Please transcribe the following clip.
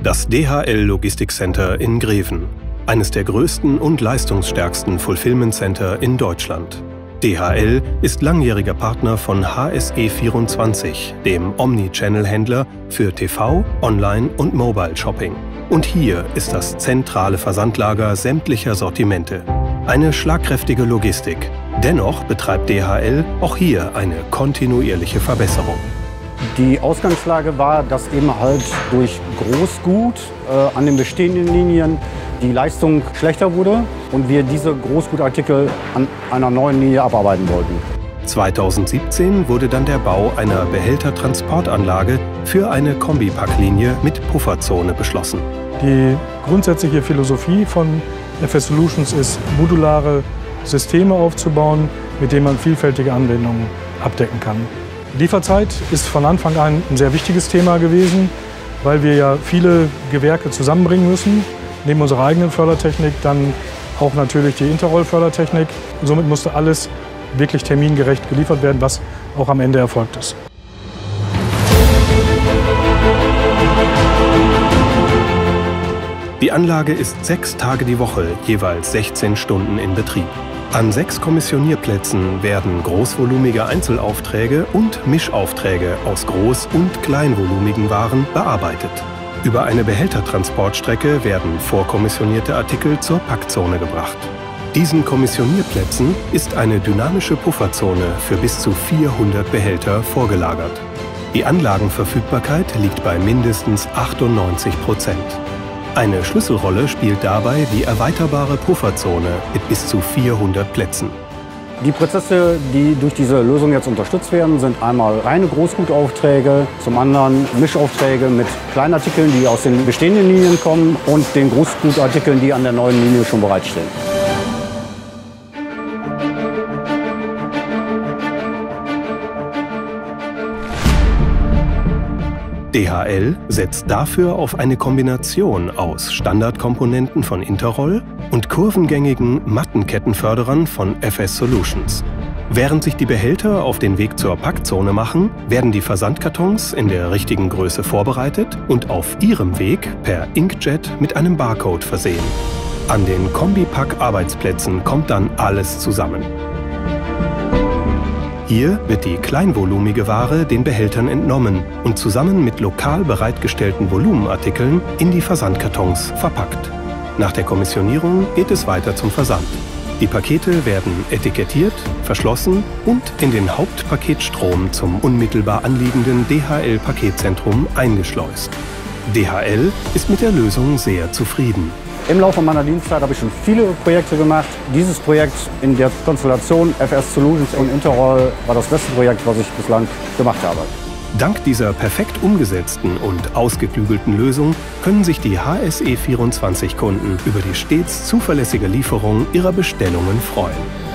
Das DHL Logistik Center in Greven, eines der größten und leistungsstärksten Fulfillment Center in Deutschland. DHL ist langjähriger Partner von HSE24, dem Omnichannel-Händler für TV, Online- und Mobile-Shopping. Und hier ist das zentrale Versandlager sämtlicher Sortimente. Eine schlagkräftige Logistik. Dennoch betreibt DHL auch hier eine kontinuierliche Verbesserung. Die Ausgangslage war, dass eben halt durch Großgut äh, an den bestehenden Linien die Leistung schlechter wurde und wir diese Großgutartikel an einer neuen Linie abarbeiten wollten. 2017 wurde dann der Bau einer Behältertransportanlage für eine Kombipacklinie mit Pufferzone beschlossen. Die grundsätzliche Philosophie von FS Solutions ist, modulare Systeme aufzubauen, mit denen man vielfältige Anwendungen abdecken kann. Lieferzeit ist von Anfang an ein sehr wichtiges Thema gewesen, weil wir ja viele Gewerke zusammenbringen müssen. Neben unserer eigenen Fördertechnik dann auch natürlich die Interroll-Fördertechnik. Somit musste alles wirklich termingerecht geliefert werden, was auch am Ende erfolgt ist. Die Anlage ist sechs Tage die Woche, jeweils 16 Stunden in Betrieb. An sechs Kommissionierplätzen werden großvolumige Einzelaufträge und Mischaufträge aus groß- und kleinvolumigen Waren bearbeitet. Über eine Behältertransportstrecke werden vorkommissionierte Artikel zur Packzone gebracht. Diesen Kommissionierplätzen ist eine dynamische Pufferzone für bis zu 400 Behälter vorgelagert. Die Anlagenverfügbarkeit liegt bei mindestens 98 Prozent. Eine Schlüsselrolle spielt dabei die erweiterbare Pufferzone mit bis zu 400 Plätzen. Die Prozesse, die durch diese Lösung jetzt unterstützt werden, sind einmal reine Großgutaufträge, zum anderen Mischaufträge mit Kleinartikeln, die aus den bestehenden Linien kommen und den Großgutartikeln, die an der neuen Linie schon bereitstehen. DHL setzt dafür auf eine Kombination aus Standardkomponenten von Interroll und kurvengängigen Mattenkettenförderern von FS Solutions. Während sich die Behälter auf den Weg zur Packzone machen, werden die Versandkartons in der richtigen Größe vorbereitet und auf ihrem Weg per Inkjet mit einem Barcode versehen. An den Kombipack-Arbeitsplätzen kommt dann alles zusammen. Hier wird die kleinvolumige Ware den Behältern entnommen und zusammen mit lokal bereitgestellten Volumenartikeln in die Versandkartons verpackt. Nach der Kommissionierung geht es weiter zum Versand. Die Pakete werden etikettiert, verschlossen und in den Hauptpaketstrom zum unmittelbar anliegenden DHL-Paketzentrum eingeschleust. DHL ist mit der Lösung sehr zufrieden. Im Laufe meiner Dienstzeit habe ich schon viele Projekte gemacht. Dieses Projekt in der Konstellation FS Solutions und Interroll war das beste Projekt, was ich bislang gemacht habe. Dank dieser perfekt umgesetzten und ausgeklügelten Lösung können sich die HSE24-Kunden über die stets zuverlässige Lieferung ihrer Bestellungen freuen.